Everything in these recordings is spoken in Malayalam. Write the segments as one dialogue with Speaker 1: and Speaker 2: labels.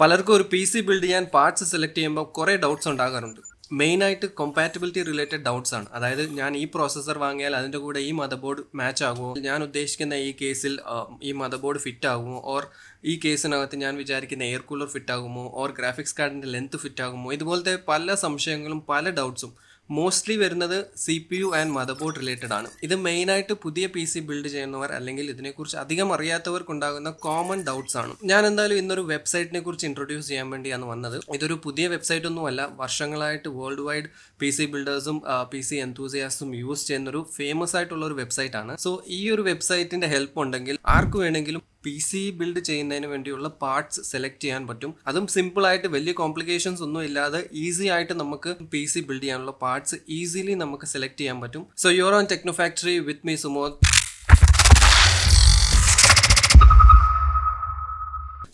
Speaker 1: പലർക്കും ഒരു പി സി ബിൽഡ് ചെയ്യാൻ പാർട്സ് സെലക്ട് ചെയ്യുമ്പോൾ കുറേ ഡൗട്ട്സ് ഉണ്ടാകാറുണ്ട്. മെയിനായിട്ട് കോമ്പാറ്റബിലിറ്റി റിലേറ്റഡ് ഡൗട്ട്സ് ആണ്. അതായത് ഞാൻ ഈ പ്രോസസ്സർ വാങ്ങിയാൽ അതിന്റെ കൂടെ ഈ മദർ ബോർഡ് മാച്ച് ആകുമോ? ഞാൻ ഉദ്ദേശിക്കുന്ന ഈ കേസിൽ ഈ മദർ ബോർഡ് ഫിറ്റ് ആകുമോ? ഓർ ഈ കേസിനകത്ത് ഞാൻ വിചാരിക്കുന്ന എയർ കൂളർ ഫിറ്റ് ആകുമോ? ഓർ ഗ്രാഫിക്സ് കാർഡിന്റെ ലെങ്ത് ഫിറ്റ് ആകുമോ? ഇതുപോലത്തെ പല സംശയങ്ങളും പല ഡൗട്ട്സും മോസ്റ്റ്ലി വരുന്നത് C P U and mother board related ആണ്. ഇത് മെയിനായിട്ട് പുതിയ പി സി ബിൽഡ് ചെയ്യുന്നവർ അല്ലെങ്കിൽ ഇതിനെക്കുറിച്ച് അധികം അറിയാത്തവർക്കുണ്ടാകുന്ന കോമൺ ഡൗട്ട്സ് ആണ്. ഞാൻ എന്തായാലും ഇന്നൊരു വെബ്സൈറ്റിനെ കുറിച്ച് ഇൻട്രൊഡ്യൂസ് ചെയ്യാൻ വേണ്ടിയാണ് വന്നത്. ഇതൊരു പുതിയ വെബ്സൈറ്റ് ഒന്നുമല്ല വർഷങ്ങളായിട്ട് വേൾഡ് വൈഡ് പി സി ബിൽഡേഴ്സും പി സി എന്തൂസിയാസും യൂസ് ചെയ്യുന്ന ഒരു ഫേമസ് ആയിട്ടുള്ള ഒരു വെബ്സൈറ്റ് ആണ്. സോ ഈ ഒരു വെബ്സൈറ്റിന്റെ ഹെൽപ്പ് ഉണ്ടെങ്കിൽ ആർക്ക് വേണമെങ്കിലും പി സി ബിൽഡ് ചെയ്യുന്നതിന് വേണ്ടിയുള്ള പാർട്സ് സെലക്ട് ചെയ്യാൻ പറ്റും. അതും സിമ്പിൾ ആയിട്ട് വലിയ കോംപ്ലിക്കേഷൻസ് ഒന്നും ഇല്ലാതെ ഈസി ആയിട്ട് നമുക്ക് പി സി ബിൽഡ് ചെയ്യാനുള്ള പാർട്സ് ഈസിലി നമുക്ക് സെലക്ട് ചെയ്യാൻ പറ്റും. So your own Techno Factory with me Sumod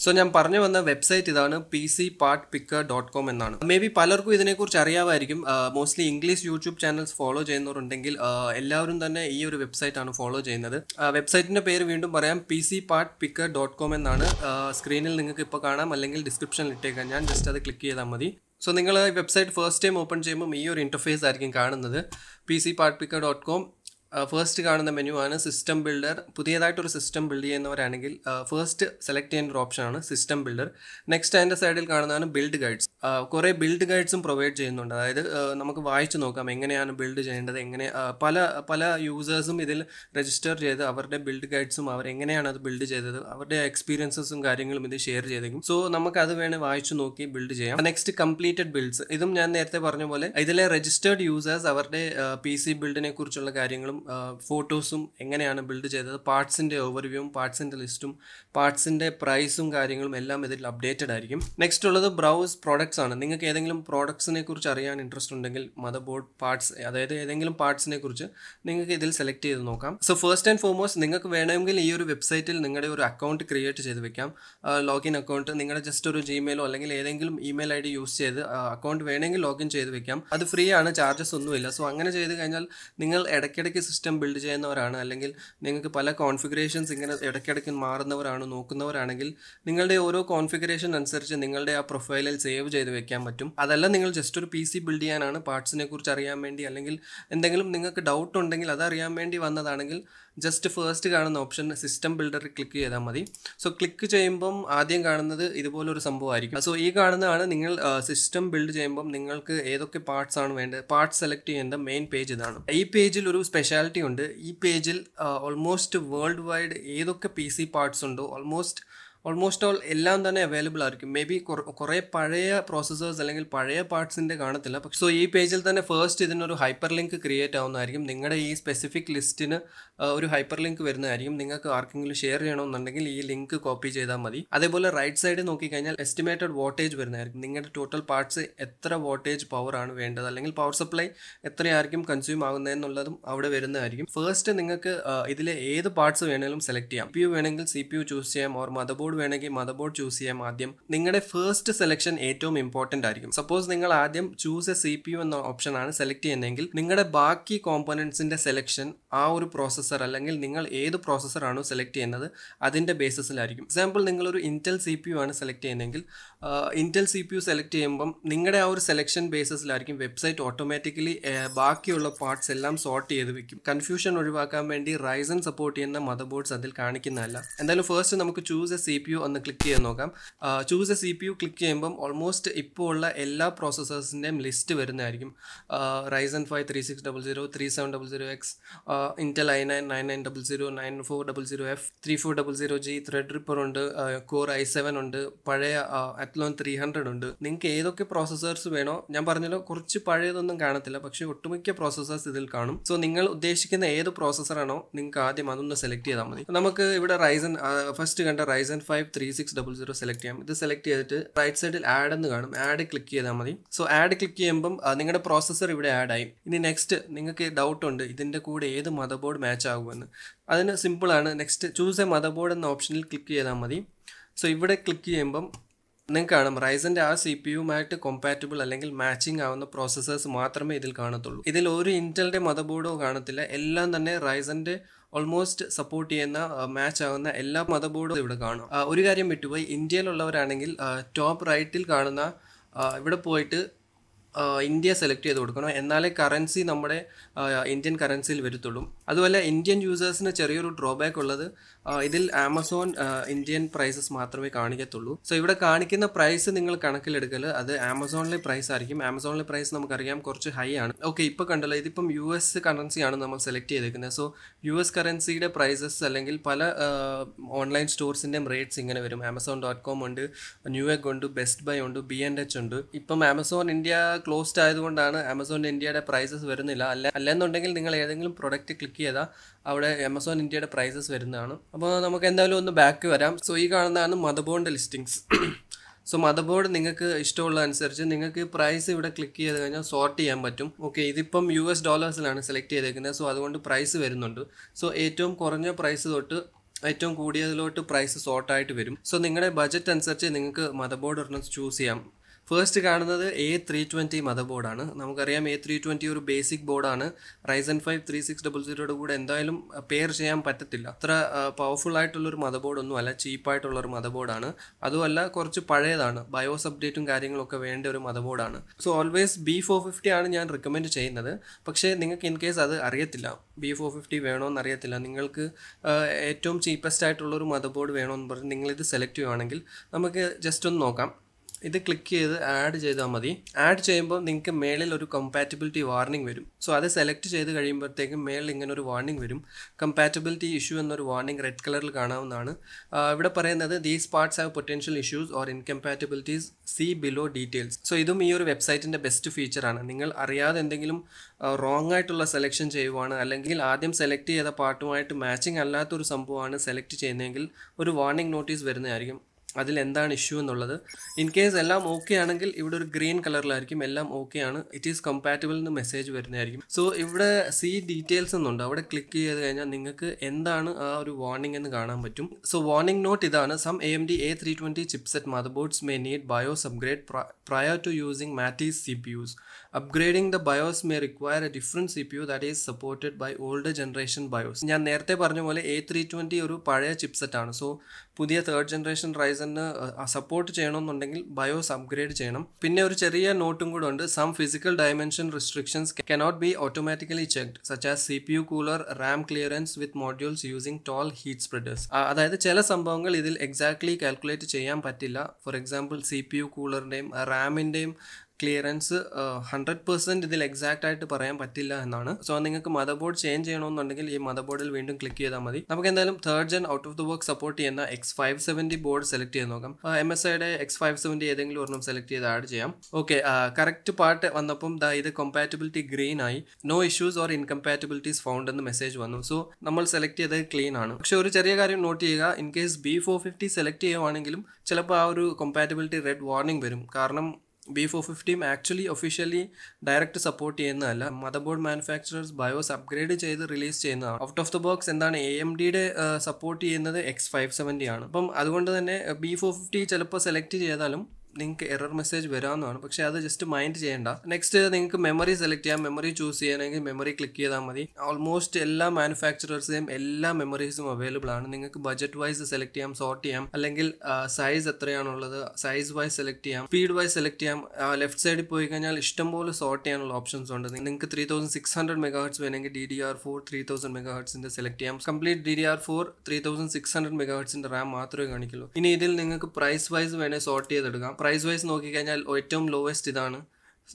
Speaker 1: so ഞാൻ പറഞ്ഞു വന്ന വെബ്സൈറ്റ് ഇതാണ് P C part picker dot com എന്നാണ്. മേ ബി പലർക്കും ഇതിനെക്കുറിച്ച് അറിയാമായിരിക്കും. Mostly English YouTube channels follow ചെയ്യുന്നവരുണ്ടെങ്കിൽ എല്ലാവരും തന്നെ ഈ ഒരു വെബ്സൈറ്റ് ആണ് ഫോളോ ചെയ്യുന്നത്. വെബ്സൈറ്റിന്റെ പേര് വീണ്ടും പറയാം. P C part picker dot com എന്നാണ് സ്ക്രീനിൽ നിങ്ങൾക്ക് ഇപ്പോൾ കാണാം. അല്ലെങ്കിൽ ഡിസ്ക്രിപ്ഷനിൽ ഇട്ടേക്കാം. ഞാൻ ജസ്റ്റ് അത് ക്ലിക്ക് ചെയ്താൽ മതി. സോ നിങ്ങൾ വെബ്സൈറ്റ് ഫസ്റ്റ് ടൈം ഓപ്പൺ ചെയ്യുമ്പോൾ ഈ ഒരു ഇന്റർഫേസ് ആയിരിക്കും കാണുന്നത്. P C part picker dot com first കാണുന്ന മെനു ആണ് സിസ്റ്റം ബിൽഡർ പുതിയതായിട്ടൊരു സിസ്റ്റം ബിൽഡ് ചെയ്യുന്നവരാണെങ്കിൽ ഫസ്റ്റ് സെലക്ട് ചെയ്യുന്ന ഒരു ഓപ്ഷനാണ് സിസ്റ്റം ബിൽഡർ നെക്സ്റ്റ് അതിന്റെ സൈഡിൽ കാണുന്നതാണ് ബിൽഡ് ഗൈഡ്സ് കുറേ ബിൽഡ് ഗൈഡ്സും പ്രൊവൈഡ് ചെയ്യുന്നുണ്ട്. അതായത് നമുക്ക് വായിച്ചു നോക്കാം എങ്ങനെയാണ് ബിൽഡ് ചെയ്യേണ്ടത് എങ്ങനെ പല പല യൂസേഴ്സും ഇതിൽ രജിസ്റ്റർ ചെയ്ത് അവരുടെ ബിൽഡ് ഗൈഡ്സും അവർ എങ്ങനെയാണ് അത് ബിൽഡ് ചെയ്തത് അവരുടെ എക്സ്പീരിയൻസസും കാര്യങ്ങളും ഇത് ഷെയർ ചെയ്തേക്കും. സോ നമുക്ക് അത് വേണേൽ വായിച്ചു നോക്കി ബിൽഡ് ചെയ്യാം. നെക്സ്റ്റ് കംപ്ലീറ്റഡ് ബിൽഡ്സ് ഇതും ഞാൻ നേരത്തെ പറഞ്ഞ പോലെ ഇതിലെ രജിസ്റ്റേർഡ് യൂസേഴ്സ് അവരുടെ പി സി ബിൽഡിനെ കുറിച്ചുള്ള കാര്യങ്ങളും ഫോട്ടോസും എങ്ങനെയാണ് ബിൽഡ് ചെയ്തത്? പാർട്സിന്റെ ഓവർവ്യൂവും പാർട്സിന്റെ ലിസ്റ്റും പാർട്സിന്റെ പ്രൈസും കാര്യങ്ങളും എല്ലാം ഇതിൽ അപ്ഡേറ്റഡ് ആയിരിക്കും. നെക്സ്റ്റ് ഉള്ളത് ബ്രൗസ് പ്രോഡക്ട്സ് ആണ്. നിങ്ങൾക്ക് ഏതെങ്കിലും പ്രോഡക്ട്സിനെ കുറിച്ച് അറിയാൻ ഇൻട്രസ്റ്റ് ഉണ്ടെങ്കിൽ മദർ ബോർഡ് പാർട്സ് അതായത് ഏതെങ്കിലും പാർട്സിനെ കുറിച്ച് നിങ്ങൾക്ക് ഇതിൽ സെലക്ട് ചെയ്ത് നോക്കാം. സോ ഫസ്റ്റ് ആൻഡ് ഫോർമോസ്റ്റ് നിങ്ങൾക്ക് വേണമെങ്കിൽ ഈ ഒരു വെബ്സൈറ്റിൽ നിങ്ങളുടെ ഒരു അക്കൗണ്ട് ക്രിയേറ്റ് ചെയ്ത് വെക്കാം. ലോഗിൻ അക്കൗണ്ട് നിങ്ങളുടെ ജസ്റ്റ് ഒരു ജിമെയിലോ അല്ലെങ്കിൽ ഏതെങ്കിലും ഇമെയിൽ ഐ ഡി യൂസ് ചെയ്ത് അക്കൗണ്ട് വേണമെങ്കിൽ ലോഗിൻ ചെയ്ത് വെക്കാം. അത് ഫ്രീ ആണ് ചാർജസ് ഒന്നുമില്ല. സോ അങ്ങനെ ചെയ്ത് കഴിഞ്ഞാൽ നിങ്ങൾ ഇടയ്ക്കിടയ്ക്ക് സിസ്റ്റം ബിൽഡ് ചെയ്യുന്നവരാണ് അല്ലെങ്കിൽ നിങ്ങൾക്ക് പല കോൺഫിഗറേഷൻസ് ഇങ്ങനെ ഇടയ്ക്കിടയ്ക്ക് മാറുന്നവരാണ് നോക്കുന്നവരാണെങ്കിൽ നിങ്ങളുടെ ഓരോ കോൺഫിഗറേഷൻ അനുസരിച്ച് നിങ്ങളുടെ ആ പ്രൊഫൈലിൽ സേവ് ചെയ്ത് വെക്കാൻ പറ്റും. അതല്ല നിങ്ങൾ ജസ്റ്റ് ഒരു പി സി ബിൽഡ് ചെയ്യാനാണ് പാർട്സിനെ കുറിച്ച് അറിയാൻ വേണ്ടി അല്ലെങ്കിൽ എന്തെങ്കിലും നിങ്ങൾക്ക് ഡൗട്ട് ഉണ്ടെങ്കിൽ അതറിയാൻ വേണ്ടി വന്നതാണെങ്കിൽ ജസ്റ്റ് ഫസ്റ്റ് കാണുന്ന ഓപ്ഷൻ സിസ്റ്റം ബിൽഡറിൽ ക്ലിക്ക് ചെയ്താൽ മതി. സോ ക്ലിക്ക് ചെയ്യുമ്പം ആദ്യം കാണുന്നത് ഇതുപോലൊരു സംഭവമായിരിക്കും. സോ ഈ കാണുന്നതാണ് നിങ്ങൾ സിസ്റ്റം ബിൽഡ് ചെയ്യുമ്പം നിങ്ങൾക്ക് ഏതൊക്കെ പാർട്സ് ആണ് വേണ്ടത്. പാർട്സ് സെലക്ട് ചെയ്യേണ്ട മെയിൻ പേജ് ഇതാണ്. ഈ പേജിൽ ഒരു സ്പെഷ്യാലിറ്റി ഉണ്ട്. ഈ പേജിൽ ഓൾമോസ്റ്റ് വേൾഡ് വൈഡ് ഏതൊക്കെ പി സി പാർട്സ് ഉണ്ടോ ഓൾമോസ്റ്റ് ഓൾമോസ്റ്റ് ഓൾ എല്ലാം തന്നെ അവൈലബിൾ ആയിരിക്കും. മേ ബി കുറേ പഴയ പ്രോസസ്സേഴ്സ് അല്ലെങ്കിൽ പഴയ പാർട്സിന്റെ കാണത്തില്ല. പക്ഷേ സോ ഈ പേജിൽ തന്നെ ഫസ്റ്റ് ഇതിനൊരു ഹൈപ്പർ ലിങ്ക് ക്രിയേറ്റ് ആവുന്നതായിരിക്കും. നിങ്ങളുടെ ഈ സ്പെസിഫിക് ലിസ്റ്റിന് ഒരു ഹൈപ്പർ ലിങ്ക് വരുന്നതായിരിക്കും. നിങ്ങൾക്ക് ആർക്കെങ്കിലും ഷെയർ ചെയ്യണമെന്നുണ്ടെങ്കിൽ ഈ ലിങ്ക് കോപ്പി ചെയ്താൽ മതി. അതേപോലെ റൈറ്റ് സൈഡ് നോക്കിക്കഴിഞ്ഞാൽ എസ്റ്റിമേറ്റഡ് വോട്ടേജ് വരുന്നതായിരിക്കും. നിങ്ങളുടെ ടോട്ടൽ പാർട്സ് എത്ര വോട്ടേജ് പവർ ആണ് വേണ്ടത്? അല്ലെങ്കിൽ പവർ സപ്ലൈ എത്രയായിരിക്കും കൺസ്യൂം ആകുന്നതെന്നുള്ളതും അവിടെ വരുന്നതായിരിക്കും. ഫസ്റ്റ് നിങ്ങൾക്ക് ഇതിലെ ഏത് പാർട്സ് വേണമെങ്കിലും സെലക്ട് ചെയ്യാം. പി യു വേണമെങ്കിൽ സി പി യു ചൂസ് ചെയ്യാം. ഓർ മദർ ബോർഡ് വേണമെങ്കിൽ മദർ ബോർഡ് ചൂസ് ചെയ്യാം. ആദ്യം നിങ്ങളുടെ ഫസ്റ്റ് സെലക്ഷൻ ഏറ്റവും ഇമ്പോർട്ടന്റ് ആയിരിക്കും. സപ്പോസ് നിങ്ങൾ ആദ്യം choose a C P U എന്ന ഓപ്ഷൻ ആണ് സെലക്ട് ചെയ്യുന്നതെങ്കിൽ നിങ്ങളുടെ ബാക്കി കോമ്പോണൻസിന്റെ സെലക്ഷൻ ആ ഒരു പ്രോസസ്സർ അല്ലെങ്കിൽ നിങ്ങൾ ഏത് പ്രോസസ്സറാണോ സെലക്ട് ചെയ്യുന്നത് അതിന്റെ ബേസിസിലായിരിക്കും എക്സാമ്പിൾ നിങ്ങളൊരു ഇന്റൽ സി പി യു ആണ് സെലക്ട് ചെയ്യുന്നതെങ്കിൽ Intel C P U select ചെയ്യുമ്പം നിങ്ങളുടെ ആ ഒരു സെലക്ഷൻ ബേസിസിലായിരിക്കും വെബ്സൈറ്റ് ഓട്ടോമാറ്റിക്കലി ബാക്കിയുള്ള പാർട്സ് എല്ലാം സോർട്ട് ചെയ്ത് വെക്കും. കൺഫ്യൂഷൻ ഒഴിവാക്കാൻ വേണ്ടി റൈസൺ സപ്പോർട്ട് ചെയ്യുന്ന മദർ ബോർഡ്സ് അതിൽ കാണിക്കുന്നതല്ല. എന്തായാലും ഫസ്റ്റ് നമുക്ക് choose a C P U ഒന്ന് ക്ലിക്ക് ചെയ്യാൻ നോക്കാം. Choose a C P U click ചെയ്യുമ്പം ഓൾമോസ്റ്റ് ഇപ്പോൾ ഉള്ള എല്ലാ പ്രോസസ്സേഴ്സിന്റെയും ലിസ്റ്റ് വരുന്നതായിരിക്കും. Ryzen five three six double zero three seven double zero X Intel I nine nine nine double zero nine four double zero F three four double zero G thread ripper ഉണ്ട് കോർ ഐ സെവൻ ഉണ്ട് പഴയ അത്ലോൺ ത്രീ ഹൺഡ്രഡ് ഉണ്ട്. നിങ്ങൾക്ക് ഏതൊക്കെ പ്രോസസ്സേഴ്സ് വേണോ ഞാൻ പറഞ്ഞല്ലോ കുറച്ച് പഴയതൊന്നും കാണത്തില്ല പക്ഷേ ഒട്ടുമിക്ക പ്രോസസ്സേഴ്സ് ഇതിൽ കാണും. സോ നിങ്ങൾ ഉദ്ദേശിക്കുന്ന ഏത് പ്രോസസ്സറാണോ നിങ്ങൾക്ക് ആദ്യം അതൊന്ന് സെലക്ട് ചെയ്താൽ മതി. നമുക്ക് ഇവിടെ റൈസൺ ഫസ്റ്റ് കണ്ട Ryzen five three six double zero select ചെയ്യാം. ഇത് സെലക്ട് ചെയ്തിട്ട് റൈറ്റ് സൈഡിൽ ആഡ് എന്ന് കാണും. ആഡ് ക്ലിക്ക് ചെയ്താൽ മതി. സോ ആഡ് ക്ലിക്ക് ചെയ്യുമ്പം നിങ്ങളുടെ പ്രോസസ്സർ ഇവിടെ ആഡ് ആയി. ഇനി നെക്സ്റ്റ് നിങ്ങൾക്ക് ഡൗട്ട് ഉണ്ട് ഇതിന്റെ കൂടെ ഏത് മദർ ബോർഡ് മാച്ച് ആകുമെന്ന്. അതിന് സിമ്പിളാണ് next choose a mother board എന്ന ഓപ്ഷനിൽ ക്ലിക്ക് ചെയ്താൽ മതി. സോ ഇവിടെ ക്ലിക്ക് ചെയ്യുമ്പം നിങ്ങൾക്ക് കാണും റൈസന്റെ ആ സി പി യുമായിട്ട് കോമ്പാറ്റബിൾ അല്ലെങ്കിൽ മാച്ചിങ് ആവുന്ന പ്രോസസ്സേഴ്സ് മാത്രമേ ഇതിൽ കാണത്തുള്ളൂ. ഇതിൽ ഒരു ഇന്റലിന്റെ മദർ ബോർഡോ കാണത്തില്ല. എല്ലാം തന്നെ റൈസന്റെ ഓൾമോസ്റ്റ് സപ്പോർട്ട് ചെയ്യുന്ന മാച്ച് ആവുന്ന എല്ലാ മദർ ബോർഡും ഇവിടെ കാണും. ഒരു കാര്യം വിട്ടുപോയി. ഇന്ത്യയിലുള്ളവരാണെങ്കിൽ ടോപ്പ് റൈറ്റിൽ കാണുന്ന ഇവിടെ പോയിട്ട് ഇന്ത്യ സെലക്ട് ചെയ്ത് കൊടുക്കണം. എന്നാലേ കറൻസി നമ്മുടെ ഇന്ത്യൻ കറൻസിയിൽ വരത്തുള്ളൂ. അതുപോലെ ഇന്ത്യൻ യൂസേഴ്സിന് ചെറിയൊരു ഡ്രോബാക്ക് ഉള്ളത് ഇതിൽ ആമസോൺ ഇന്ത്യൻ പ്രൈസസ് മാത്രമേ കാണിക്കത്തുള്ളൂ. സോ ഇവിടെ കാണിക്കുന്ന പ്രൈസ് നിങ്ങൾ കണക്കിലെടുക്കൽ അത് ആമസോണിലെ പ്രൈസ് ആയിരിക്കും. ആമസോണിലെ പ്രൈസ് നമുക്കറിയാം കുറച്ച് ഹൈ ആണ്. ഓക്കെ ഇപ്പോൾ കണ്ടല്ലോ ഇതിപ്പം യു എസ് കറൻസിയാണ് നമ്മൾ സെലക്ട് ചെയ്തേക്കുന്നത് സോ യു എസ് കറൻസിയുടെ പ്രൈസസ് അല്ലെങ്കിൽ പല ഓൺലൈൻ സ്റ്റോർസിന്റെയും റേറ്റ്സ് ഇങ്ങനെ വരും. ആമസോൺ ഡോട്ട് കോം ഉണ്ട് ന്യൂ എഗ് ഉണ്ട് ബെസ്റ്റ് ബൈ ഉണ്ട് ബി ആൻഡ് എച്ച് ഉണ്ട്. ഇപ്പം ആമസോൺ ഇന്ത്യ ക്ലോസ്ഡ് ആയതുകൊണ്ടാണ് ആമസോൺ ഇന്ത്യയുടെ പ്രൈസസ് വരുന്നില്ല. അല്ല അല്ലെന്നുണ്ടെങ്കിൽ നിങ്ങൾ ഏതെങ്കിലും പ്രൊഡക്റ്റ് ക്ലിക്ക് ചെയ്താൽ അവിടെ ആമസോൺ ഇന്ത്യയുടെ പ്രൈസസ് വരുന്നതാണ്. അപ്പോൾ നമുക്ക് എന്തായാലും ഒന്ന് ബാക്ക് വരാം. സോ ഈ കാണുന്നതാണ് മദർബോർഡിന്റെ ലിസ്റ്റിങ്സ് സോ മദർ ബോർഡ് നിങ്ങൾക്ക് ഇഷ്ടമുള്ള അനുസരിച്ച് നിങ്ങൾക്ക് പ്രൈസ് ഇവിടെ ക്ലിക്ക് ചെയ്ത് കഴിഞ്ഞാൽ സോർട്ട് ചെയ്യാൻ പറ്റും. ഓക്കെ ഇതിപ്പം യു എസ് ഡോളേഴ്സിലാണ് സെലക്ട് ചെയ്തേക്കുന്നത്. സോ അതുകൊണ്ട് പ്രൈസ് വരുന്നുണ്ട്. സോ ഏറ്റവും കുറഞ്ഞ പ്രൈസ് തൊട്ട് ഏറ്റവും കൂടിയതിലോട്ട് പ്രൈസ് സോർട്ടായിട്ട് വരും. സോ നിങ്ങളുടെ ബജറ്റ് അനുസരിച്ച് നിങ്ങൾക്ക് മദർ ബോർഡ് ഒരെണ്ണം ചൂസ് ചെയ്യാം. ഫസ്റ്റ് കാണുന്നത് എ ത്രീ ട്വന്റി മദർ ബോർഡാണ് നമുക്കറിയാം എ ത്രീ ട്വന്റി ഒരു ബേസിക് ബോർഡാണ് Ryzen five three six double സീറോയുടെ കൂടെ എന്തായാലും പെയർ ചെയ്യാൻ പറ്റത്തില്ല. അത്ര പവർഫുൾ ആയിട്ടുള്ളൊരു മദർ ബോർഡൊന്നും അല്ല ചീപ്പായിട്ടുള്ളൊരു മദർ ബോർഡാണ് അതുമല്ല കുറച്ച് പഴയതാണ്. ബയോസ് അപ്ഡേറ്റും കാര്യങ്ങളൊക്കെ വേണ്ട ഒരു മദർ ബോർഡാണ് so always B four fifty ആണ് ഞാൻ റെക്കമെൻഡ് ചെയ്യുന്നത്. പക്ഷേ നിങ്ങൾക്ക് ഇൻ കേസ് അത് അറിയത്തില്ല. ബി ഫോർ ഫിഫ്റ്റി വേണമെന്ന് അറിയത്തില്ല. നിങ്ങൾക്ക് ഏറ്റവും ചീപ്പസ്റ്റ് ആയിട്ടുള്ളൊരു മദർ ബോർഡ് വേണമെന്ന് പറഞ്ഞ് നിങ്ങളിത് സെലക്ട് ചെയ്യുവാണെങ്കിൽ നമുക്ക് ജസ്റ്റ് ഒന്ന് നോക്കാം. ഇത് ക്ലിക്ക് ചെയ്ത് ആഡ് ചെയ്താൽ മതി. ആഡ് ചെയ്യുമ്പോൾ നിങ്ങൾക്ക് മേളിൽ ഒരു കമ്പാറ്റബിലിറ്റി വാർണിംഗ് വരും. സോ അത് സെലക്ട് ചെയ്ത് കഴിയുമ്പോഴത്തേക്കും മേളിൽ ഇങ്ങനെ ഒരു വാർണിംഗ് വരും. കമ്പാറ്റബിലിറ്റി ഇഷ്യൂ എന്നൊരു വാർണിംഗ് റെഡ് കളറിൽ കാണാവുന്നതാണ്. ഇവിടെ പറയുന്നത് these parts have potential issues or incompatibilities see below details so ഇതും ഈ ഒരു വെബ്സൈറ്റിന്റെ ബെസ്റ്റ് ഫീച്ചറാണ് നിങ്ങൾ അറിയാതെ എന്തെങ്കിലും റോങ് ആയിട്ടുള്ള സെലക്ഷൻ ചെയ്യുവാണ് അല്ലെങ്കിൽ ആദ്യം സെലക്ട് ചെയ്ത പാർട്ടുമായിട്ട് മാച്ചിങ് അല്ലാത്തൊരു സംഭവമാണ് സെലക്ട് ചെയ്യുന്നതെങ്കിൽ ഒരു വാർണിംഗ് നോട്ടീസ് വരുന്നതായിരിക്കും. അതിൽ എന്താണ് ഇഷ്യൂ എന്നുള്ളത്. ഇൻ കേസ് എല്ലാം ഓക്കെ ആണെങ്കിൽ ഇവിടെ ഒരു ഗ്രീൻ കളറിലായിരിക്കും എല്ലാം ഓക്കെ ആണ്. ഇറ്റ് ഈസ് കമ്പാറ്റബിൾ എന്ന് മെസ്സേജ് വരുന്നതായിരിക്കും. സോ ഇവിടെ സി ഡീറ്റെയിൽസ് എന്നുണ്ട്. അവിടെ ക്ലിക്ക് ചെയ്ത് കഴിഞ്ഞാൽ നിങ്ങൾക്ക് എന്താണ് ആ ഒരു വാർണിംഗ് എന്ന് കാണാൻ പറ്റും. സോ വാർണിംഗ് നോട്ട് ഇതാണ്. Some A M D A three twenty chipset mother boards may need BIOS upgrade prior to using Matisse C P U's upgrading the BIOS may require a different C P U that is supported by old generation BIOS ഞാൻ നേരത്തെ പറഞ്ഞ പോലെ എ ത്രീ ട്വന്റി ഒരു പഴയ ചിപ്സെറ്റ് ആണ്. സോ പുതിയ തേർഡ് ജനറേഷൻ റൈസന് സപ്പോർട്ട് ചെയ്യണമെന്നുണ്ടെങ്കിൽ ബയോസ് അപ്ഗ്രേഡ് ചെയ്യണം. പിന്നെ ഒരു ചെറിയ നോട്ടും കൂടെ ഉണ്ട്. Some physical dimension restrictions cannot be automatically checked such as C P U cooler RAM clearance with modules using tall heat spreaders അതായത് ചില സംഭവങ്ങൾ ഇതിൽ എക്സാക്ട്ലി കാൽക്കുലേറ്റ് ചെയ്യാൻ പറ്റില്ല. For example C P U കൂളറിന്റെയും റാമിന്റെയും ക്ലിയറൻസ് ഹൺഡ്രഡ് പെർസെന്റ് ഇതിൽ എക്സാക്റ്റ് ആയിട്ട് പറയാൻ പറ്റില്ല എന്നാണ്. സോ നിങ്ങൾക്ക് മദർ ബോർഡ് ചേഞ്ച് ചെയ്യണമെന്നുണ്ടെങ്കിൽ ഈ മദർ ബോർഡിൽ വീണ്ടും ക്ലിക്ക് ചെയ്താൽ മതി. നമുക്ക് എന്തായാലും third gen out of the work support ചെയ്യുന്ന X five seventy board select ചെയ്ത് നോക്കാം. എം എസ് ഐയുടെ എക്സ് ഫൈവ് സെവന്റി ഏതെങ്കിലും ഒരെണ്ണം സെലക്ട് ചെയ്ത് ആഡ് ചെയ്യാം. ഓക്കെ കറക്റ്റ് പാർട്ട് വന്നപ്പം ദാ ഇത് കമ്പാറ്റബിലിറ്റി ഗ്രീൻ ആയി. No issues or incompatibilities found എന്ന് മെസ്സേജ് വന്നു. സോ നമ്മൾ സെലക്ട് ചെയ്തത് ക്ലീൻ ആണ്. പക്ഷെ ഒരു ചെറിയ കാര്യം നോട്ട് ചെയ്യുക. In case B four fifty select ചെയ്യുവാണെങ്കിലും ചിലപ്പോൾ ആ ഒരു കമ്പാറ്റബിലിറ്റി റെഡ് വാർണിംഗ് വരും. കാരണം ബി ഫോർ ഫിഫ്റ്റിയും ആക്ച്വലി ഒഫീഷ്യലി ഡയറക്റ്റ് സപ്പോർട്ട് ചെയ്യുന്നതല്ല. Mother board manufacturers BIOS upgrade ചെയ്ത് റിലീസ് ചെയ്യുന്നതാണ്. ഔട്ട് ഓഫ് ദ ബോക്സ് എന്താണ്? എ എം ഡിയുടെ സപ്പോർട്ട് ചെയ്യുന്നത് എക്സ് ഫൈവ് സെവന്റി ആണ്. അപ്പം അതുകൊണ്ട് തന്നെ ബി ഫോർ ഫിഫ്റ്റി ചിലപ്പോൾ സെലക്ട് ചെയ്താലും നിങ്ങൾക്ക് എറർ മെസ്സേജ് വരാവുന്നതാണ് പക്ഷേ അത് ജസ്റ്റ് മൈൻഡ് ചെയ്യേണ്ട. നെക്സ്റ്റ് നിങ്ങൾക്ക് മെമ്മറി സെലക്ട് ചെയ്യാം. മെമ്മറി ചൂസ് ചെയ്യണമെങ്കിൽ മെമ്മറി ക്ലിക്ക് ചെയ്താൽ മതി. ഓൾമോസ്റ്റ് എല്ലാ മാനുഫാക്ചറേഴ്സിന്റെയും എല്ലാ മെമ്മറീസും അവൈലബിൾ ആണ്. നിങ്ങൾക്ക് ബജറ്റ് വൈസ് സെലക്ട് ചെയ്യാം സോർട്ട് ചെയ്യാം. അല്ലെങ്കിൽ സൈസ് എത്രയാണുള്ളത് സൈസ് വൈസ് സെലക്ട് ചെയ്യാം സ്പീഡ് വൈസ് സെലക്ട് ചെയ്യാം ലെഫ്റ്റ് സൈഡിൽ പോയി കഴിഞ്ഞാൽ ഇഷ്ടംപോലെ സോർട്ട് ചെയ്യാനുള്ള ഓപ്ഷൻസ് ഉണ്ട്. നിങ്ങൾക്ക് three thousand six hundred mega hertz വേണമെങ്കിൽ D D R four three thousand mega select ചെയ്യാം. Complete D D R four three thousand six hundred mega RAM മാത്രമേ കാണിക്കുള്ളൂ. ഇനി ഇതിൽ നിങ്ങൾക്ക് പ്രൈസ് വൈസ് വേണേൽ സോർട്ട് ചെയ്തെടുക്കാം. പ്രൈസ് വൈസ് നോക്കിക്കഴിഞ്ഞാൽ ഏറ്റവും ലോവസ്റ്റ് ഇതാണ്.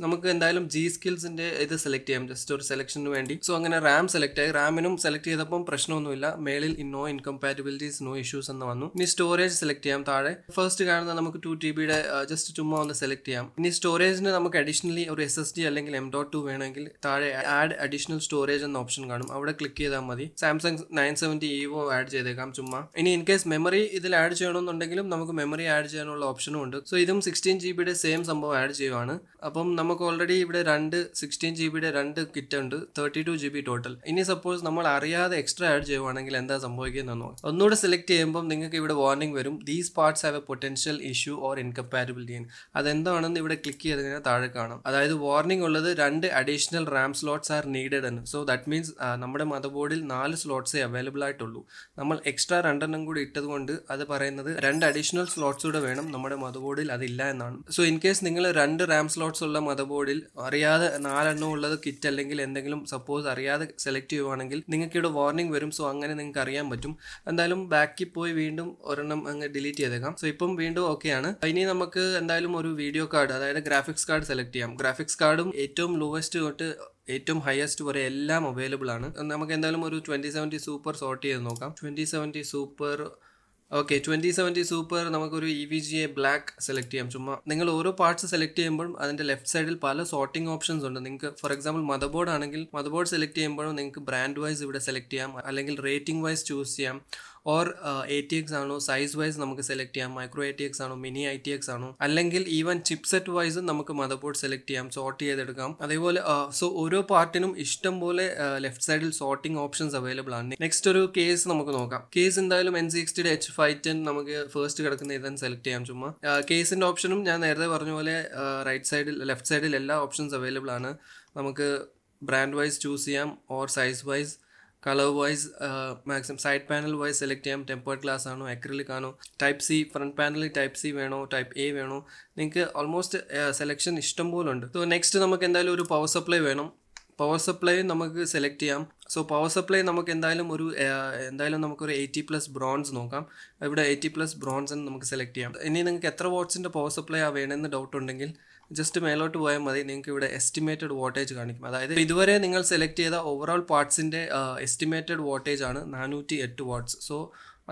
Speaker 1: നമുക്ക് എന്തായാലും ജി സ്കിൽസിന്റെ ഇത് സെലക്ട് ചെയ്യാം. ജസ്റ്റ് ഒരു സെലക്ഷന് വേണ്ടി. സോ അങ്ങനെ റാം സെലക്ട് ആയി. റാമിനും സെലക്ട് ചെയ്തപ്പം പ്രശ്നമൊന്നുമില്ല. മേളിൽ നോ ഇൻകംപാറ്റബിലിറ്റീസ് നോ ഇഷ്യൂസ് എന്ന് വന്നു. ഇനി സ്റ്റോറേജ് സെലക്ട് ചെയ്യാം താഴെ. ഫസ്റ്റ് കാണുന്ന നമുക്ക് ടു ടി ബിയുടെ ജസ്റ്റ് ചുമ്മാ ഒന്ന് സെലക്ട് ചെയ്യാം. ഇനി സ്റ്റോറേജിന് നമുക്ക് അഡീഷണലി ഒരു എസ് എസ് ഡി അല്ലെങ്കിൽ എം ഡോട്ട് ടു വേണമെങ്കിൽ താഴെ ആഡ് അഡീഷണൽ സ്റ്റോറേജ് എന്ന ഓപ്ഷൻ കാണും. അവിടെ ക്ലിക്ക് ചെയ്താൽ മതി. Samsung nine seventy Evo add ചെയ്തേക്കാം ചുമ്മാ. ഇനി ഇൻ കേസ് മെമ്മറി ഇതിൽ ആഡ് ചെയ്യണമെന്നുണ്ടെങ്കിലും നമുക്ക് മെമ്മറി ആഡ് ചെയ്യാനുള്ള ഓപ്ഷനും ഉണ്ട്. സോ ഇതും സിക്സ്റ്റീൻ ജി ബിയുടെ സെയിം സംഭവം ആഡ് ചെയ്യുവാണ്. അപ്പം നമുക്ക് ഓൾറെഡി ഇവിടെ രണ്ട് സിക്സ്റ്റീൻ ജി ബിയുടെ രണ്ട് കിറ്റ് ഉണ്ട് thirty two G B total ഇനി സപ്പോസ് നമ്മൾ അറിയാതെ എക്സ്ട്രാ ആഡ് ചെയ്യുവാണെങ്കിൽ എന്താ സംഭവിക്കുന്നത് നോക്കാം. ഒന്നുകൂടെ സെലക്ട് ചെയ്യുമ്പോൾ നിങ്ങൾക്ക് ഇവിടെ വാർണിംഗ് വരും. These parts have a potential issue or incompatibility അതെന്താണെന്ന് ഇവിടെ ക്ലിക്ക് ചെയ്ത് കഴിഞ്ഞാൽ താഴെ കാണാം. അതായത് വാർണിംഗ് ഉള്ളത് രണ്ട് additional RAM slots are needed എന്ന്. സോ ദാറ്റ് മീൻസ് നമ്മുടെ മദർ ബോർഡിൽ നാല് സ്ലോട്ട്സേ അവൈലബിൾ ആയിട്ടുള്ളൂ. നമ്മൾ എക്സ്ട്രാ രണ്ടെണ്ണം കൂടി ഇട്ടത് കൊണ്ട് അത് പറയുന്നത് രണ്ട് അഡീഷണൽ സ്ലോട്ട്സ് കൂടെ വേണം നമ്മുടെ മദർ ബോർഡിൽ അതില്ല എന്നാണ്. സോ ഇൻ കേസ് നിങ്ങൾ രണ്ട് റാം സ്ലോട്ട്സ് ഉള്ള മദർ ബോർഡിൽ അറിയാതെ നാലെണ്ണം ഉള്ളത് കിറ്റ് അല്ലെങ്കിൽ എന്തെങ്കിലും സപ്പോസ് അറിയാതെ സെലക്ട് ചെയ്യുവാണെങ്കിൽ നിങ്ങൾക്ക് ഇവിടെ വാർണിംഗ് വരും. സോ അങ്ങനെ നിങ്ങൾക്ക് അറിയാൻ പറ്റും. എന്തായാലും ബാക്കിൽ പോയി വീണ്ടും ഒരെണ്ണം അങ്ങ് ഡിലീറ്റ് ചെയ്തേക്കാം. സോ ഇപ്പം വീണ്ടും ഓക്കെ ആണ്. ഇനി നമുക്ക് എന്തായാലും ഒരു വീഡിയോ കാർഡ് അതായത് ഗ്രാഫിക്സ് കാർഡ് സെലക്ട് ചെയ്യാം. ഗ്രാഫിക്സ് കാർഡും ഏറ്റവും ലോവസ്റ്റ് തൊട്ട് ഏറ്റവും ഹയസ്റ്റ് വരെ എല്ലാം അവൈലബിൾ ആണ്. നമുക്ക് എന്തായാലും ഒരു ട്വന്റി സെവന്റി സൂപ്പർ സോർട്ട് ചെയ്ത് നോക്കാം. Twenty seventy super okay twenty seventy super നമുക്കൊരു E V G A black select ചെയ്യാം. ചുമ്മാ നിങ്ങൾ ഓരോ പാർട്സ് സെലക്ട് ചെയ്യുമ്പോഴും അതിന്റെ ലെഫ്റ്റ് സൈഡിൽ പല സോർട്ടിംഗ് ഓപ്ഷൻസ് ഉണ്ട്. നിങ്ങൾക്ക് ഫോർ എക്സാമ്പിൾ മദർ ബോർഡ് ആണെങ്കിൽ മദർ ബോർഡ് സെലക്ട് ചെയ്യുമ്പോഴും നിങ്ങൾക്ക് ബ്രാൻഡ് വൈസ് ഇവിടെ സെലക്ട് ചെയ്യാം. അല്ലെങ്കിൽ റേറ്റിംഗ് വൈസ് ചൂസ് ചെയ്യാം. ഓർ എ ടി എക്സ് ആണോ സൈസ് വൈസ് നമുക്ക് സെലക്ട് ചെയ്യാം. മൈക്രോ എ ടി എക്സ് ആണോ മിനി ഐ ടി എക്സ് ആണോ അല്ലെങ്കിൽ ഈവൻ ചിപ്സെറ്റ് വൈസും നമുക്ക് മദർ ബോർഡ് സെലക്ട് ചെയ്യാം സോർട്ട് ചെയ്തെടുക്കാം. അതേപോലെ സോ ഓരോ പാർട്ടിനും ഇഷ്ടം പോലെ ലെഫ്റ്റ് സൈഡിൽ സോർട്ടിംഗ് ഓപ്ഷൻസ് അവൈലബിൾ ആണ്. നെക്സ്റ്റ് ഒരു കേസ് നമുക്ക് നോക്കാം. കേസ് എന്തായാലും എൻ സിക്സ്റ്റിയുടെ എച്ച് ഫൈവ് ടെൻ നമുക്ക് ഫസ്റ്റ് കിടക്കുന്ന ഇതെന്ന് സെലക്ട് ചെയ്യാം ചുമ്മാ. കേസിന്റെ ഓപ്ഷനും ഞാൻ നേരത്തെ പറഞ്ഞ പോലെ റൈറ്റ് സൈഡിൽ ലെഫ്റ്റ് സൈഡിൽ എല്ലാ ഓപ്ഷൻസ് അവൈലബിൾ ആണ്. നമുക്ക് ബ്രാൻഡ് വൈസ് ചൂസ് ചെയ്യാം or size wise colour wise maximum side panel wise select ചെയ്യാം. ടെമ്പേർഡ് ഗ്ലാസ് ആണോ അക്രിലിക് ആണോ? ടൈപ്പ് സി ഫ്രണ്ട് പാനലിൽ ടൈപ്പ് സി വേണോ ടൈപ്പ് എ വേണോ? നിങ്ങൾക്ക് ഓൾമോസ്റ്റ് സെലക്ഷൻ ഇഷ്ടം പോലെ ഉണ്ട്. സോ നെക്സ്റ്റ് നമുക്ക് എന്തായാലും ഒരു പവർ സപ്ലൈ വേണം. പവർ സപ്ലൈ നമുക്ക് സെലക്ട് ചെയ്യാം. സോ പവർ സപ്ലൈ നമുക്ക് എന്തായാലും ഒരു എന്തായാലും നമുക്കൊരു എയ്റ്റി പ്ലസ് ബ്രോൺസ് നോക്കാം. ഇവിടെ എയ്റ്റി പ്ലസ് ബ്രോൺസ് എന്ന് നമുക്ക് സെലക്ട് ചെയ്യാം. ഇനി നിങ്ങൾക്ക് എത്ര വാട്ട്സിന്റെ പവർ സപ്ലൈ ആ വേണമെന്ന് ഡൗട്ട് ഉണ്ടെങ്കിൽ ജസ്റ്റ് മേലോട്ട് പോയാൽ മതി. നിങ്ങൾക്ക് ഇവിടെ എസ്റ്റിമേറ്റഡ് വോട്ടേജ് കാണിക്കും. അതായത് ഇതുവരെ നിങ്ങൾ സെലക്ട് ചെയ്ത ഓവറോൾ പാർട്സിന്റെ എസ്റ്റിമേറ്റഡ് വോട്ടേജ് ആണ് നാനൂറ്റി എട്ട് വാട്ട്സ് സോ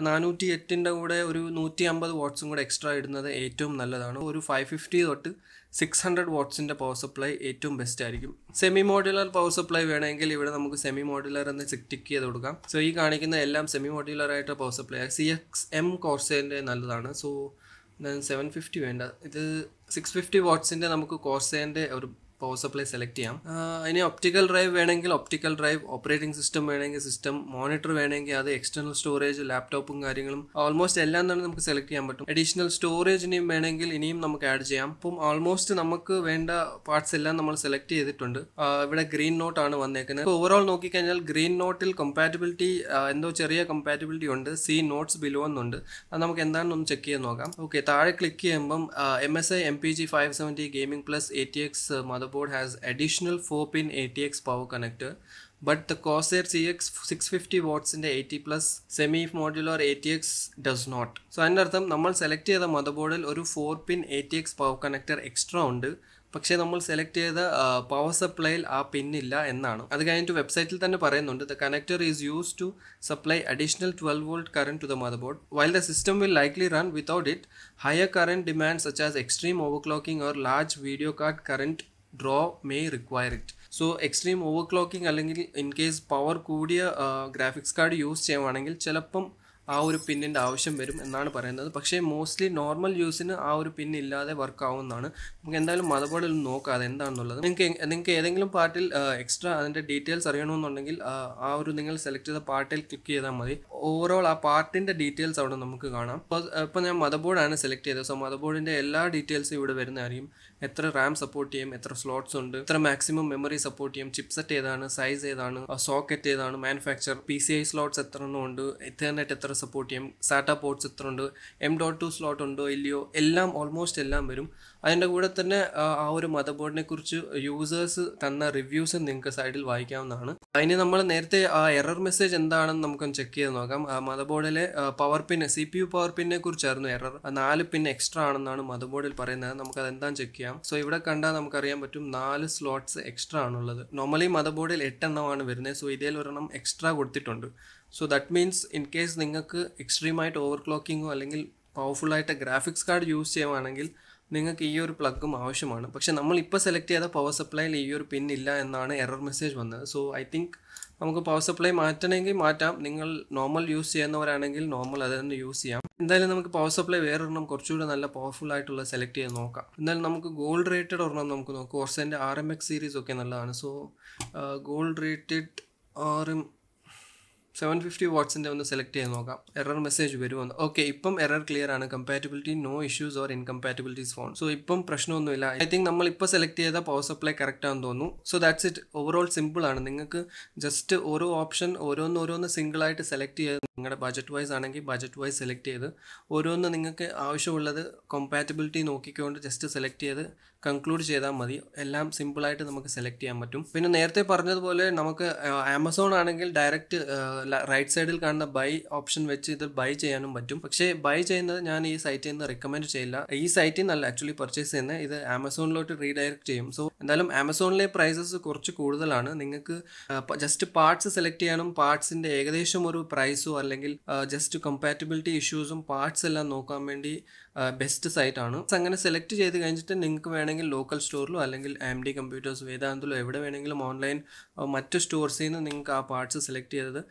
Speaker 1: നാനൂറ്റി എട്ടിന്റെ കൂടെ ഒരു നൂറ്റി അമ്പത് വാട്ട്സും കൂടെ എക്സ്ട്രാ ഇടുന്നത് ഏറ്റവും നല്ലതാണ്. ഒരു ഫൈവ് ഫിഫ്റ്റി തൊട്ട് സിക്സ് ഹൺഡ്രഡ് വാട്ട്സിന്റെ പവർ സപ്ലൈ ഏറ്റവും ബെസ്റ്റ് ആയിരിക്കും. സെമി മോഡുലർ പവർ സപ്ലൈ വേണമെങ്കിൽ ഇവിടെ നമുക്ക് സെമി മോഡുലർ എന്ന് ടിക്ക് ചെയ്ത് കൊടുക്കാം. സോ ഈ കാണിക്കുന്ന എല്ലാം സെമി മോഡുലർ ആയിട്ട് power supply C X M കോർസേന്റെ നല്ലതാണ്. സോ സെവൻ ഫിഫ്റ്റി വേണ്ട. ഇത് സിക്സ് ഫിഫ്റ്റി വാട്ട്സിന്റെ നമുക്ക് കോർസേന്റെ ഒരു പവർ സപ്ലൈ സെലക്ട് ചെയ്യാം. ഇനി ഒപ്റ്റിക്കൽ ഡ്രൈവ് വേണമെങ്കിൽ ഒപ്റ്റിക്കൽ ഡ്രൈവ് ഓപ്പറേറ്റിംഗ് സിസ്റ്റം വേണമെങ്കിൽ സിസ്റ്റം മോണിറ്റർ വേണമെങ്കിൽ അത് എക്സ്റ്റേണൽ സ്റ്റോറേജ് ലാപ്ടോപ്പും കാര്യങ്ങളും ഓൾമോസ്റ്റ് എല്ലാം തന്നെ നമുക്ക് സെലക്ട് ചെയ്യാൻ പറ്റും. അഡീഷണൽ സ്റ്റോറേജ് ഇനിയും വേണമെങ്കിൽ ഇനിയും നമുക്ക് ആഡ് ചെയ്യാം. അപ്പം ഓൾമോസ്റ്റ് നമുക്ക് വേണ്ട പാർട്സ് എല്ലാം നമ്മൾ സെലക്ട് ചെയ്തിട്ടുണ്ട്. ഇവിടെ ഗ്രീൻ നോട്ട് ആണ് വന്നേക്കുന്നത്. ഓവറോൾ നോക്കിക്കഴിഞ്ഞാൽ ഗ്രീൻ നോട്ടിൽ കമ്പാറ്റബിലിറ്റി എന്തോ ചെറിയ കമ്പാറ്റബിലിറ്റി ഉണ്ട്. സി നോട്ട്സ് ബിലോ എന്നുണ്ട്. അത് നമുക്ക് എന്താണെന്ന് ഒന്ന് ചെക്ക് ചെയ്ത് നോക്കാം. ഓക്കെ താഴെ ക്ലിക്ക് ചെയ്യുമ്പം M S I M P G five seventy gaming plus A T X motherboard has additional 4 pin ATX power connector but the Corsair CX 650 watts in the 80 plus semi modular ATX does not. So അതിന്റെ അർത്ഥം നമ്മൾ സെലക്ട് ചെയ്ത മദർ ബോർഡിൽ ഒരു four pin A T X power connector extra ഉണ്ട്. പക്ഷേ നമ്മൾ സെലക്ട് ചെയ്ത പവർ സപ്ലൈയിൽ ആ പിന്നില്ല എന്നാണ്. അത് കഴിഞ്ഞിട്ട് വെബ്സൈറ്റിൽ തന്നെ പറയുന്നുണ്ട് the connector is use to supply additional twelve volt current to the motherboard while the system will likely run without it higher current demand such as extreme overclocking or large video card current draw may require it so extreme overclocking അല്ലെങ്കിൽ ഇൻ കേസ് പവർ കൂടിയ ഗ്രാഫിക്സ് കാർഡ് യൂസ് ചെയ്യുവാണെങ്കിൽ ചിലപ്പം ആ ഒരു പിന്നിന്റെ ആവശ്യം വരും എന്നാണ് പറയുന്നത്. പക്ഷേ മോസ്റ്റ്ലി നോർമൽ യൂസിന് ആ ഒരു പിൻ ഇല്ലാതെ വർക്ക് ആവുന്നതാണ്. നമുക്ക് എന്തായാലും മദർ ബോർഡിൽ നോക്കാം അത് എന്താണെന്നുള്ളത് നിങ്ങൾക്ക് നിങ്ങൾക്ക് ഏതെങ്കിലും പാർട്ടിൽ എക്സ്ട്രാ അതിന്റെ ഡീറ്റെയിൽസ് അറിയണമെന്നുണ്ടെങ്കിൽ ആ ഒരു നിങ്ങൾ സെലക്ട് ചെയ്ത പാർട്ടിൽ ക്ലിക്ക് ചെയ്താൽ മതി. ഓവറോൾ ആ പാർട്ടിന്റെ ഡീറ്റെയിൽസ് അവിടെ നമുക്ക് കാണാം. ഇപ്പോൾ ഇപ്പോൾ ഞാൻ മതബോർഡാണ് ബോർഡാണ് സെലക്ട് ചെയ്തത്. സോ മതബോർഡിന്റെ എല്ലാ ഡീറ്റെയിൽസും ഇവിടെ വരുന്നതായിരിക്കും. എത്ര റാം സപ്പോർട്ട് ചെയ്യും എത്ര സ്ലോട്ട്സ് ഉണ്ട് എത്ര മാക്സിമം മെമ്മറി സപ്പോർട്ട് ചെയ്യും ചിപ്സെറ്റ് ഏതാണ് സൈസ് ഏതാണ് സോക്കറ്റ് ഏതാണ് manufacture P C I slots എത്ര എണ്ണം ഉണ്ട് എത്തേർനെറ്റ് എത്ര സപ്പോർട്ട് ചെയ്യും സാറ്റ പോർട്സ് എത്ര ഉണ്ട് എം ഡോട്ട് ടു സ്ലോട്ട് ഉണ്ടോ ഇല്ലയോ എല്ലാം ഓൾമോസ്റ്റ് എല്ലാം വരും. അതിന്റെ കൂടെ തന്നെ ആ ഒരു മദർ ബോർഡിനെ കുറിച്ച് യൂസേഴ്സ് തന്ന റിവ്യൂസ് നിങ്ങൾക്ക് സൈഡിൽ വായിക്കാവുന്നതാണ്. അതിന് നമ്മൾ നേരത്തെ ആ എറർ മെസ്സേജ് എന്താണെന്ന് നമുക്കൊന്ന് ചെക്ക് ചെയ്ത് നോക്കാം. മദർ ബോർഡിലെ power pin C P U power പിന്നെ കുറിച്ചായിരുന്നു എറർ നാല് പിൻ എക്സ്ട്രാ ആണെന്നാണ് മദർ ബോർഡിൽ പറയുന്നത് നമുക്ക് അത് എന്താണെന്ന് ചെക്ക് ചെയ്യാം. സോ ഇവിടെ കണ്ടാൽ നമുക്കറിയാൻ പറ്റും നാല് സ്ലോട്ട്സ് എക്സ്ട്രാ ആണുള്ളത്. നോർമലി മദർ ബോർഡിൽ എട്ടെണ്ണമാണ് വരുന്നത്. സോ ഇതേ ഒരെണ്ണം എക്സ്ട്രാ കൊടുത്തിട്ടുണ്ട്. So that means in case നിങ്ങൾക്ക് എക്സ്ട്രീമായിട്ട് ഓവർ ക്ലോക്കിങ്ങോ അല്ലെങ്കിൽ പവർഫുള്ളായിട്ട് ഗ്രാഫിക്സ് കാർഡ് യൂസ് ചെയ്യുവാണെങ്കിൽ നിങ്ങൾക്ക് ഈ ഒരു പ്ലഗും ആവശ്യമാണ്. പക്ഷെ നമ്മൾ ഇപ്പോൾ സെലക്ട് ചെയ്ത പവർ സപ്ലൈയിൽ ഈ ഒരു പിൻ ഇല്ല എന്നാണ് എറർ മെസ്സേജ് വന്നത്. സോ ഐ തിങ്ക് നമുക്ക് പവർ സപ്ലൈ മാറ്റണമെങ്കിൽ മാറ്റാം. നിങ്ങൾ നോർമൽ യൂസ് ചെയ്യുന്നവരാണെങ്കിൽ നോർമൽ അത് തന്നെ യൂസ് ചെയ്യാം. എന്തായാലും നമുക്ക് പവർ സപ്ലൈ വേറൊരെണ്ണം കുറച്ചുകൂടെ നല്ല പവർഫുൾ ആയിട്ടുള്ള സെലക്ട് ചെയ്ത് നോക്കാം. എന്നാലും നമുക്ക് ഗോൾഡ് റേറ്റഡ് ഒരെണ്ണം നമുക്ക് നോക്കാം. ഓർസെന്റെ ആർ എം എക്സ് സീരീസ് ഒക്കെ നല്ലതാണ്. So gold rated R M seven fifty വാട്ട്സിന്റെ ഒന്ന് സെലക്ട് ചെയ്ത് നോക്കാം. എറർ മെസ്സേജ് വരുമെന്ന്. ഓക്കെ ഇപ്പം എറർ ക്ലിയർ ആണ്. Compatibility no issues or incompatibilities found so ഇപ്പം പ്രശ്നമൊന്നുമില്ല. ഐ തിങ്ക് നമ്മൾ ഇപ്പോൾ സെലക്ട് ചെയ്ത പവർ സപ്ലൈ കറക്റ്റ് ആണെന്ന് തോന്നുന്നു. So that's it overall simple ആണ്. നിങ്ങൾക്ക് ജസ്റ്റ് ഓരോ ഓപ്ഷൻ ഓരോന്ന് ഓരോന്ന് സിംഗിൾ ആയിട്ട് സെലക്ട് ചെയ്ത് നിങ്ങളുടെ ബജറ്റ് വൈസ് ആണെങ്കിൽ ബജറ്റ് വൈസ് സെലക്ട് ചെയ്ത് ഓരോന്ന് നിങ്ങൾക്ക് ആവശ്യമുള്ളത് കോമ്പാറ്റബിലിറ്റി നോക്കിക്കൊണ്ട് ജസ്റ്റ് സെലക്ട് ചെയ്ത് കൺക്ലൂഡ് ചെയ്താൽ മതി. എല്ലാം സിമ്പിളായിട്ട് നമുക്ക് സെലക്ട് ചെയ്യാൻ പറ്റും. പിന്നെ നേരത്തെ പറഞ്ഞതുപോലെ നമുക്ക് ആമസോൺ ആണെങ്കിൽ ഡയറക്റ്റ് റൈറ്റ് സൈഡിൽ കാണുന്ന ബൈ ഓപ്ഷൻ വെച്ച് ഇത് ബൈ ചെയ്യാനും പറ്റും. പക്ഷേ ബൈ ചെയ്യുന്നത് ഞാൻ ഈ സൈറ്റിൽ നിന്ന് റെക്കമെൻഡ് ചെയ്യില്ല. ഈ സൈറ്റിൽ നിന്നല്ല ആക്ച്വലി പർച്ചേസ് ചെയ്യുന്നത്. ഇത് ആമസോണിലോട്ട് റീഡയറക്റ്റ് ചെയ്യും. സോ എന്തായാലും ആമസോണിലെ പ്രൈസസ് കുറച്ച് കൂടുതലാണ്. നിങ്ങൾക്ക് ജസ്റ്റ് പാർട്സ് സെലക്ട് ചെയ്യാനും പാർട്സിന്റെ ഏകദേശം ഒരു പ്രൈസോ അല്ലെങ്കിൽ ജസ്റ്റ് കമ്പാറ്റബിലിറ്റി ഇഷ്യൂസും പാർട്സ് എല്ലാം നോക്കാൻ വേണ്ടി ബെസ്റ്റ് സൈറ്റ് ആണ്. അങ്ങനെ സെലക്ട് ചെയ്ത് കഴിഞ്ഞിട്ട് നിങ്ങൾക്ക് വേണമെങ്കിൽ ലോക്കൽ സ്റ്റോറിലോ അല്ലെങ്കിൽ എം ഡി കമ്പ്യൂട്ടേഴ്സ് വേദാന്തലോ എവിടെ വേണമെങ്കിലും ഓൺലൈൻ മറ്റ് സ്റ്റോർസിൽ നിന്ന് നിങ്ങൾക്ക് ആ പാർട്സ് സെലക്ട് ചെയ്തത്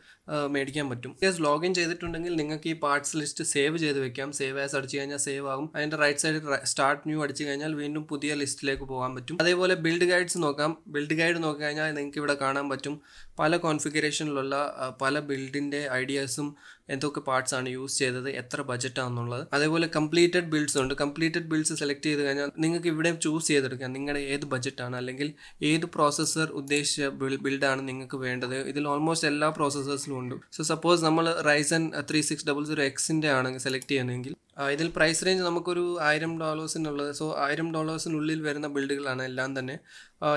Speaker 1: മേടിക്കാൻ പറ്റും. യെസ് ലോഗിൻ ചെയ്തിട്ടുണ്ടെങ്കിൽ നിങ്ങൾക്ക് ഈ പാർട്സ് ലിസ്റ്റ് സേവ് ചെയ്ത് വെക്കാം. സേവ് ആസ് അടിച്ചു കഴിഞ്ഞാൽ സേവ് ആകും. അതിന്റെ റൈറ്റ് സൈഡിൽ സ്റ്റാർട്ട് ന്യൂ അടിച്ചു കഴിഞ്ഞാൽ വീണ്ടും പുതിയ ലിസ്റ്റിലേക്ക് പോകാൻ പറ്റും. അതേപോലെ ബിൽഡ് ഗൈഡ്സ് നോക്കാം. ബിൽഡ് ഗൈഡ് നോക്കി കഴിഞ്ഞാൽ നിങ്ങൾക്ക് ഇവിടെ കാണാൻ പറ്റും. പല കോൺഫിഗറേഷനിലുള്ള പല ബിൽഡിന്റെ ഐഡിയാസും എന്തൊക്കെ പാർട്സ് ആണ് യൂസ് ചെയ്തത് എത്ര ബജറ്റാണെന്നുള്ളത് അതേപോലെ കംപ്ലീറ്റഡ് ബിൽഡ്സ് ഉണ്ട്. കംപ്ലീറ്റഡ് ബിൽഡ്സ് സെലക്ട് ചെയ്ത് കഴിഞ്ഞാൽ നിങ്ങൾക്ക് ഇവിടെ ചൂസ് ചെയ്തെടുക്കാം. നിങ്ങളുടെ ഏത് ബജറ്റാണ് അല്ലെങ്കിൽ ഏത് പ്രോസസ്സർ ഉദ്ദേശിച്ച ബിൽഡാണ് നിങ്ങൾക്ക് വേണ്ടത്. ഇതിൽ ഓൾമോസ്റ്റ് എല്ലാ പ്രോസസ്സേഴ്സിലും ഉണ്ട് സോ സപ്പോസ് നമ്മൾ Ryzen three six double zero എക്സിന്റെ ആണ് സെലക്ട് ചെയ്യുന്നതെങ്കിൽ ഇതിൽ പ്രൈസ് റേഞ്ച് നമുക്കൊരു ആയിരം ഡോളേഴ്സിനുള്ളത് സോ ആയിരം ഡോളേഴ്സിനുള്ളിൽ വരുന്ന ബിൽഡുകളാണ് എല്ലാം തന്നെ.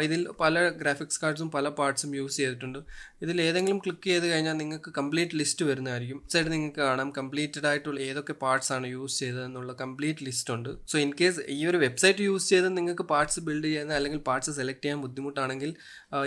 Speaker 1: ഇതിൽ പല ഗ്രാഫിക്സ് കാർഡ്സും പല പാർട്സും യൂസ് ചെയ്തിട്ടുണ്ട്. ഇതിൽ ഏതെങ്കിലും ക്ലിക്ക് ചെയ്ത് കഴിഞ്ഞാൽ നിങ്ങൾക്ക് കംപ്ലീറ്റ് ലിസ്റ്റ് വരുന്നതായിരിക്കും. സൈഡ് നിങ്ങൾക്ക് കാണാം. കംപ്ലീറ്റഡ് ആയിട്ടുള്ള ഏതൊക്കെ പാർട്സ് ആണ് യൂസ് ചെയ്തതെന്നുള്ള കംപ്ലീറ്റ് ലിസ്റ്റ് ഉണ്ട്. സോ ഇൻ കേസ് ഈ ഒരു വെബ്സൈറ്റ് യൂസ് ചെയ്ത് നിങ്ങൾക്ക് പാർട്സ് ബിൽഡ് ചെയ്യുന്ന അല്ലെങ്കിൽ പാർട്സ് സെലക്ട് ചെയ്യാൻ ബുദ്ധിമുട്ടാണെങ്കിൽ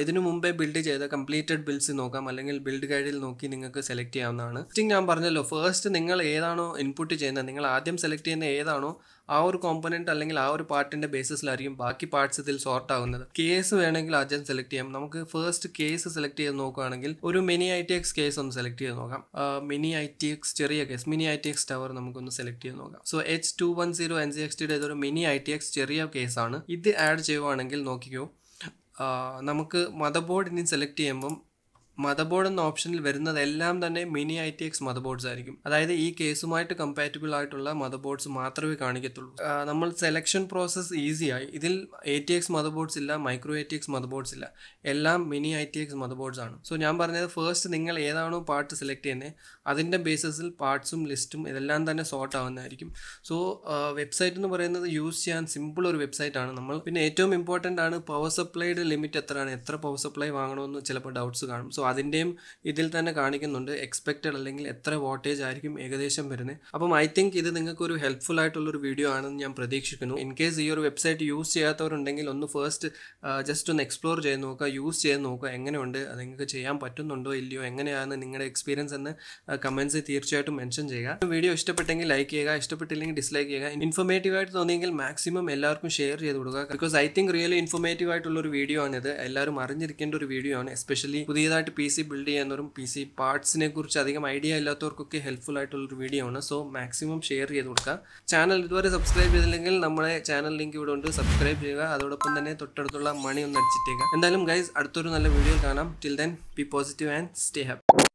Speaker 1: ഇതിനു മുമ്പേ ബിൽഡ് ചെയ്ത കംപ്ലീറ്റഡ് ബിൽസ് നോക്കാം. അല്ലെങ്കിൽ ബിൽഡ് ഗൈഡിൽ നോക്കി നിങ്ങൾക്ക് സെലക്ട് ചെയ്യാവുന്നതാണ്. ഞാൻ പറഞ്ഞല്ലോ ഫസ്റ്റ് നിങ്ങൾ ഏതാണോ ഇൻപുട്ട് ചെയ്യുന്നത് നിങ്ങൾ ആദ്യം സെലക്ട് ചെയ്യുന്ന ഏതാണോ ആ ഒരു കോമ്പനന്റ് അല്ലെങ്കിൽ ആ ഒരു പാർട്ടിന്റെ ബേസിസിലായിരിക്കും ബാക്കി പാർട്സ് ഇതിൽ സോർട്ട് ആകുന്നത് കേസ് വേണമെങ്കിൽ ആദ്യം സെലക്ട് ചെയ്യാം. നമുക്ക് ഫസ്റ്റ് കേസ് സെലക്ട് ചെയ്ത് നോക്കുകയാണെങ്കിൽ ഒരു mini I T X case ഒന്ന് സെലക്ട് ചെയ്ത് നോക്കാം. മിനി ഐ ടി എക്സ് ചെറിയ case mini I T X tower നമുക്കൊന്ന് സെലക്ട് ചെയ്ത് നോക്കാം. So H two one zero N C X ടിയുടെ ഇതൊരു മിനി ഐ ടി എക്സ് ചെറിയ കേസാണ് ഇത് ആഡ് ചെയ്യുവാണെങ്കിൽ നോക്കിക്കോ നമുക്ക് മദർ ബോർഡ് ഇനി സെലക്ട് ചെയ്യുമ്പം മദർ ബോർഡ് എന്ന ഓപ്ഷനിൽ വരുന്നതെല്ലാം തന്നെ mini I T X motherboards ആയിരിക്കും. അതായത് ഈ കേസുമായിട്ട് കമ്പാറ്റബിൾ ആയിട്ടുള്ള മദർ ബോർഡ്സ് മാത്രമേ കാണിക്കത്തുള്ളൂ. നമ്മൾ സെലക്ഷൻ പ്രോസസ്സ് ഈസിയായി ഇതിൽ A T X motherboards ഇല്ല micro A T X motherboards ഇല്ല. എല്ലാം mini I T X motherboards ആണ്. സോ ഞാൻ പറഞ്ഞത് ഫസ്റ്റ് നിങ്ങൾ ഏതാണോ പാർട്ട് സെലക്ട് ചെയ്യുന്നത് അതിന്റെ ബേസിസിൽ പാർട്സും ലിസ്റ്റും ഇതെല്ലാം തന്നെ സോർട്ട് ആവുന്നതായിരിക്കും. സോ വെബ്സൈറ്റ് എന്ന് പറയുന്നത് യൂസ് ചെയ്യാൻ സിമ്പിൾ ഒരു വെബ്സൈറ്റ് ആണ് നമ്മൾ. പിന്നെ ഏറ്റവും ഇമ്പോർട്ടന്റ് ആണ് പവർ സപ്ലൈയുടെ ലിമിറ്റ് എത്രയാണ്? എത്ര പവർ സപ്ലൈ വാങ്ങണമെന്ന് ചിലപ്പോൾ ഡൗട്ട്സ് കാണും. സോ അതിന്റെയും ഇതിൽ തന്നെ കാണിക്കുന്നുണ്ട് എക്സ്പെക്റ്റഡ് അല്ലെങ്കിൽ എത്ര വോട്ടേജ് ആയിരിക്കും ഏകദേശം വരുന്നത്. അപ്പം ഐ തിങ്ക് ഇത് നിങ്ങൾക്ക് ഒരു ഹെൽപ്ഫുൾ ആയിട്ടുള്ളൊരു വീഡിയോ ആണെന്ന് ഞാൻ പ്രതീക്ഷിക്കുന്നു. ഇൻ കേസ് ഈ ഒരു വെബ്സൈറ്റ് യൂസ് ചെയ്യാത്തവരുണ്ടെങ്കിൽ ഒന്ന് ഫസ്റ്റ് ജസ്റ്റ് ഒന്ന് എക്സ്പ്ലോർ ചെയ്ത് നോക്കുക യൂസ് ചെയ്ത് നോക്കുക. എങ്ങനെയുണ്ട്? നിങ്ങൾക്ക് ചെയ്യാൻ പറ്റുന്നുണ്ടോ? ഇല്ലയോ? എങ്ങനെയാണ് നിങ്ങളുടെ എക്സ്പീരിയൻസ് എന്ന് കമൻസിൽ തീർച്ചയായിട്ടും മെൻഷൻ ചെയ്യുക. വീഡിയോ ഇഷ്ടപ്പെട്ടെങ്കിൽ ലൈക്ക് ചെയ്യുക. ഇഷ്ടപ്പെട്ടില്ലെങ്കിൽ ഡിസ്ലൈക്ക് ചെയ്യുക. ഇൻഫോർമേറ്റീവ് ആയിട്ട് തോന്നിയെങ്കിൽ മാക്സിമം എല്ലാവർക്കും ഷെയർ ചെയ്ത് കൊടുക്കുക. Because I think really informative ആയിട്ടുള്ള ഒരു വീഡിയോ ആണിത്. എല്ലാവരും അറിഞ്ഞിരിക്കേണ്ട ഒരു വീഡിയോ ആണ്. എസ്പെഷ്യലി പുതിയതായിട്ട് പി സി ബിൽഡ് ചെയ്യുന്നവരും പി സി പാർട്സിനെ കുറിച്ച് അധികം ഐഡിയ ഇല്ലാത്തവർക്കൊക്കെ ഹെൽപ്ഫുൾ ആയിട്ടുള്ളൊരു വീഡിയോ ആണ്. സോ മാക്സിമം ഷെയർ ചെയ്ത് കൊടുക്കുക. ചാനൽ ഇതുവരെ സബ്സ്ക്രൈബ് ചെയ്തില്ലെങ്കിൽ നമ്മുടെ ചാനൽ ലിങ്ക് ഇവിടെ ഉണ്ട്. സബ്സ്ക്രൈബ് ചെയ്യുക. അതോടൊപ്പം തന്നെ തൊട്ടടുത്തുള്ള മണി ഒന്ന് അടിച്ചിട്ടേക്കുക എന്തായാലും ഗൈസ് അടുത്തൊരു നല്ല വീഡിയോ കാണാം. Till then be positive and stay happy